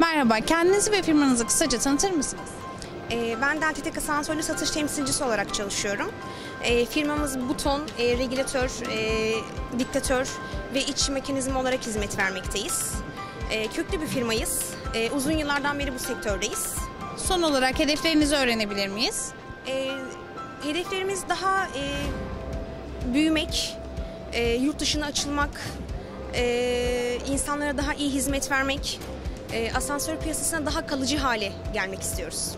Merhaba, kendinizi ve firmanızı kısaca tanıtır mısınız? Ee, Ben Deltatek Asansörlü satış temsilcisi olarak çalışıyorum. Ee, Firmamız buton, e, regülatör, e, diktatör ve iç mekanizma olarak hizmet vermekteyiz. Ee, Köklü bir firmayız. Ee, Uzun yıllardan beri bu sektördeyiz. Son olarak hedeflerinizi öğrenebilir miyiz? Ee, Hedeflerimiz daha e, büyümek, e, yurt dışına açılmak, e, insanlara daha iyi hizmet vermek, e, asansör piyasasına daha kalıcı hale gelmek istiyoruz.